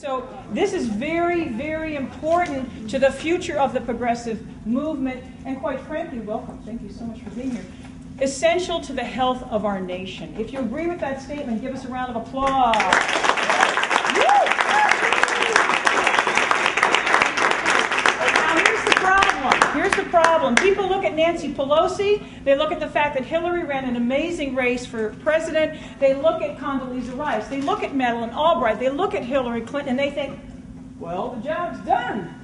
So this is very, very important to the future of the progressive movement, and quite frankly, welcome. Thank you so much for being here. Essential to the health of our nation. If you agree with that statement, give us a round of applause. Here's the problem. People look at Nancy Pelosi, they look at the fact that Hillary ran an amazing race for president, they look at Condoleezza Rice, they look at Madeleine Albright, they look at Hillary Clinton, and they think, well, the job's done.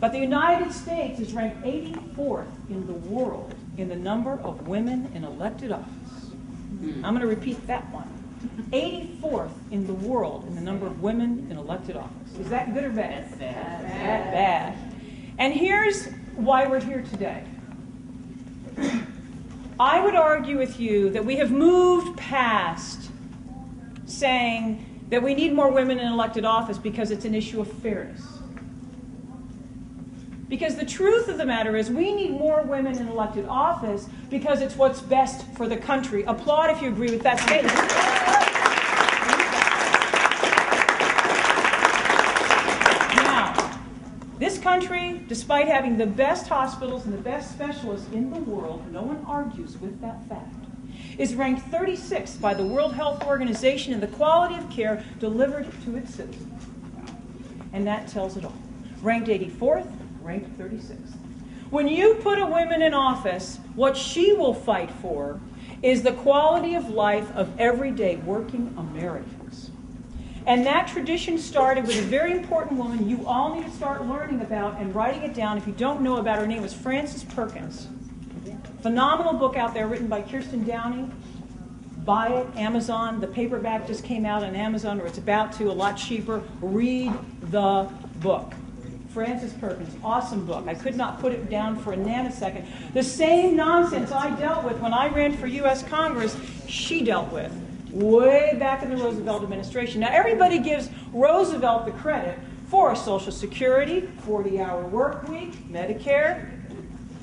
But the United States is ranked 84th in the world in the number of women in elected office. I'm going to repeat that one. 84th in the world in the number of women in elected office. Is that good or bad? That's bad. Bad. bad. And here's why we're here today. I would argue with you that we have moved past saying that we need more women in elected office because it's an issue of fairness. Because the truth of the matter is, we need more women in elected office because it's what's best for the country. Applaud if you agree with that statement. This country, despite having the best hospitals and the best specialists in the world, no one argues with that fact, is ranked 36th by the World Health Organization in the quality of care delivered to its citizens. And that tells it all. Ranked 84th, ranked 36th. When you put a woman in office, what she will fight for is the quality of life of everyday working Americans. And that tradition started with a very important woman you all need to start learning about and writing it down. If you don't know about her, name was Frances Perkins. Phenomenal book out there written by Kirstin Downey. Buy it, Amazon. The paperback just came out on Amazon, or it's about to, a lot cheaper. Read the book. Frances Perkins, awesome book. I could not put it down for a nanosecond. The same nonsense I dealt with when I ran for U.S. Congress, she dealt with way back in the Roosevelt administration. Now, everybody gives Roosevelt the credit for Social Security, 40 hour work week, Medicare.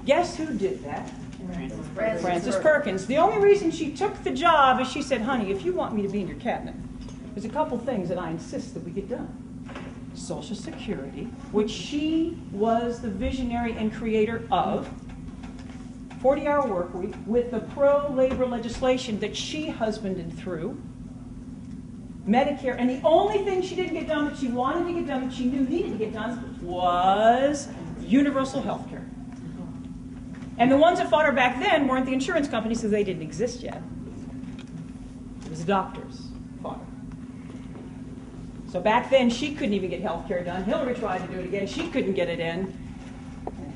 Guess who did that? Frances, Frances Perkins. The only reason she took the job is she said, honey, if you want me to be in your cabinet, there's a couple things that I insist that we get done. Social Security, which she was the visionary and creator of, 40 hour work week with the pro labor legislation that she husbanded through. Medicare, and the only thing she didn't get done that she wanted to get done that she knew needed to get done was universal health care. And the ones that fought her back then weren't the insurance companies because they didn't exist yet. It was the doctors fought her. So back then she couldn't even get health care done. Hillary tried to do it again. She couldn't get it in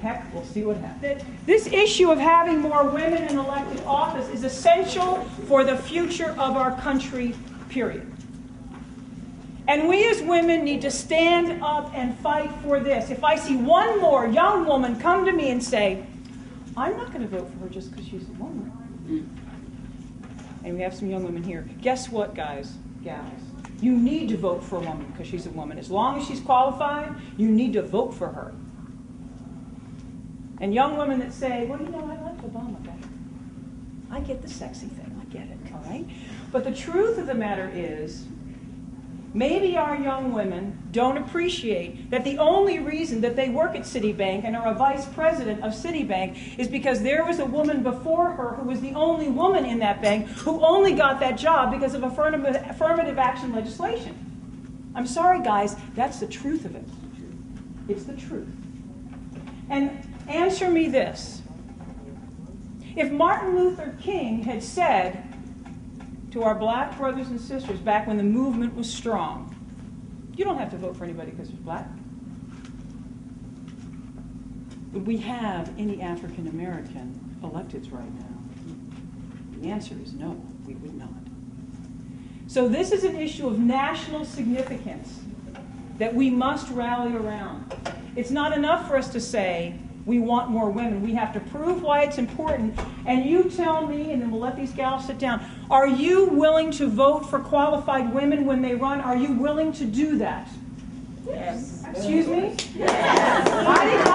heck, we'll see what happens. This issue of having more women in elected office is essential for the future of our country, period. And we as women need to stand up and fight for this. If I see one more young woman come to me and say, I'm not going to vote for her just because she's a woman. And we have some young women here. Guess what, guys, gals? You need to vote for a woman because she's a woman. As long as she's qualified, you need to vote for her. And young women that say, well, you know, I like Obama better. I get the sexy thing, I get it, all right? But the truth of the matter is, maybe our young women don't appreciate that the only reason that they work at Citibank and are a vice president of Citibank is because there was a woman before her who was the only woman in that bank who only got that job because of affirmative, action legislation. I'm sorry, guys, that's the truth of it. It's the truth. And Answer me this. If Martin Luther King had said to our black brothers and sisters back when the movement was strong, you don't have to vote for anybody because you're black. Would we have any African American electeds right now? The answer is no, we would not. So this is an issue of national significance that we must rally around. It's not enough for us to say, we want more women. We have to prove why it's important. And you tell me, and then we'll let these gals sit down. Are you willing to vote for qualified women when they run? Are you willing to do that? Yes. Excuse me? Yes.